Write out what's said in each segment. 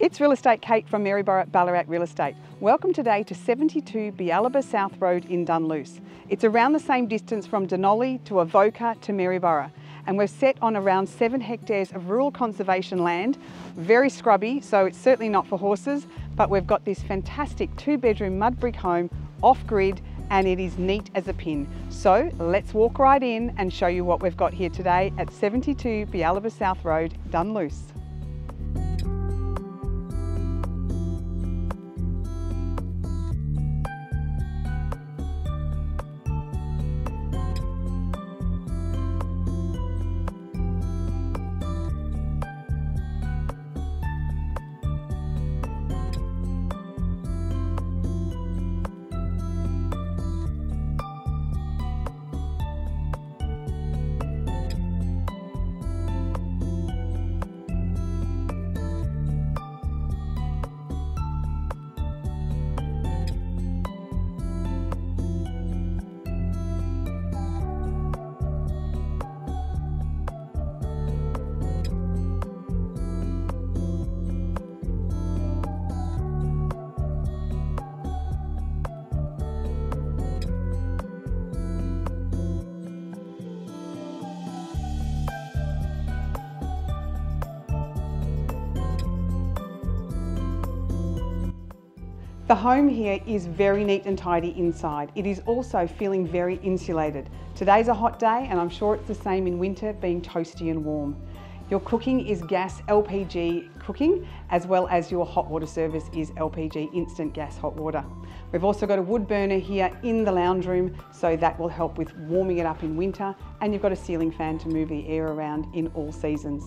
It's Real Estate Kate from Maryborough Ballarat Real Estate. Welcome today to 72 Bealiba South Road in Dunluce. It's around the same distance from Dunolly to Avoca to Maryborough and we're set on around seven hectares of rural conservation land. Very scrubby, so it's certainly not for horses, but we've got this fantastic two bedroom mud brick home off grid and it is neat as a pin. So let's walk right in and show you what we've got here today at 72 Bealiba South Road, Dunluce. The home here is very neat and tidy inside. It is also feeling very insulated. Today's a hot day and I'm sure it's the same in winter being toasty and warm. Your cooking is gas LPG cooking as well as your hot water service is LPG instant gas hot water. We've also got a wood burner here in the lounge room so that will help with warming it up in winter and you've got a ceiling fan to move the air around in all seasons.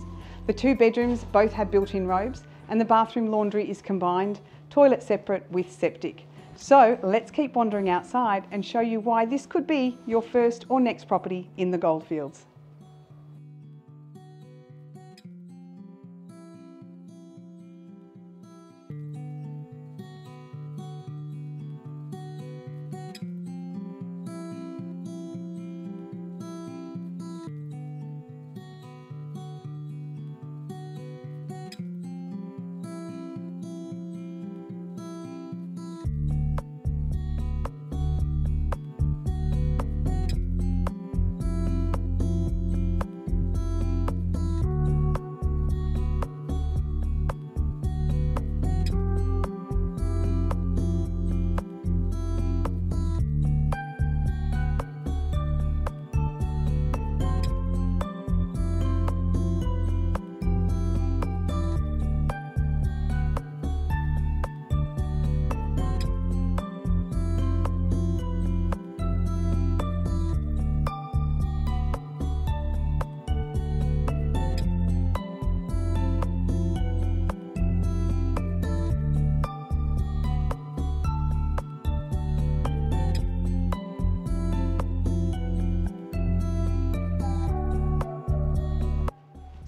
The two bedrooms both have built-in robes and the bathroom laundry is combined, toilet separate with septic. So let's keep wandering outside and show you why this could be your first or next property in the Goldfields.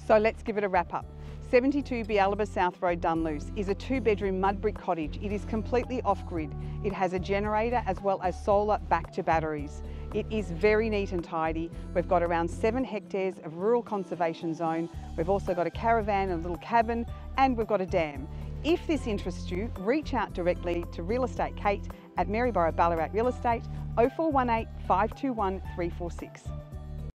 So let's give it a wrap up. 72 Bealiba South Road Dunluce is a two bedroom mud brick cottage. It is completely off grid. It has a generator as well as solar back to batteries. It is very neat and tidy. We've got around seven hectares of rural conservation zone. We've also got a caravan, and a little cabin, and we've got a dam. If this interests you, reach out directly to Real Estate Kate at Maryborough Ballarat Real Estate 0418 521 346.